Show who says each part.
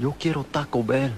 Speaker 1: Yo quiero Taco Bell.